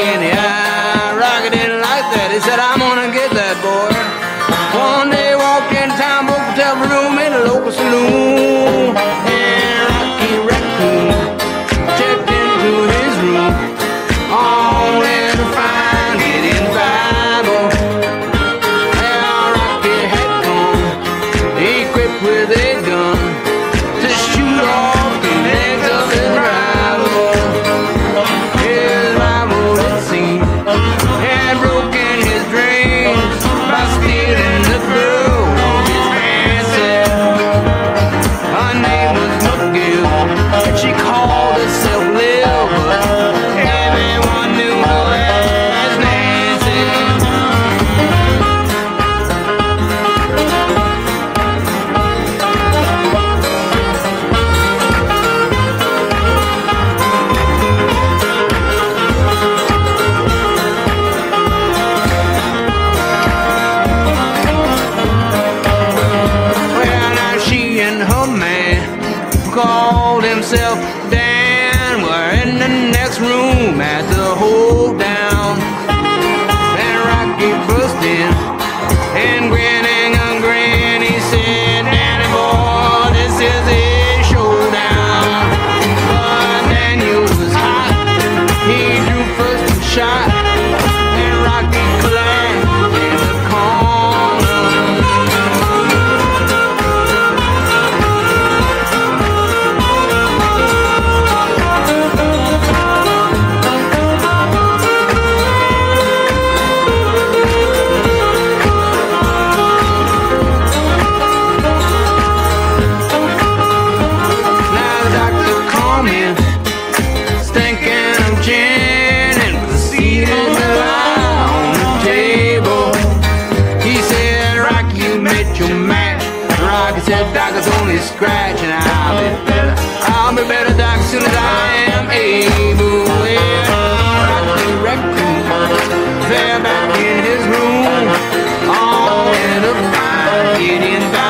in the called himself Dan. We're in the next room at the hold down. And Rocky burst in and grinning and grinning. He said, Danny boy, this is a showdown. But Dan, was hot. He drew first shot. Scratch and I'll be better. I'll be better, Doc, soon as I am able. Yeah, rock the raccoon fell back in his room. All in a fine Indian.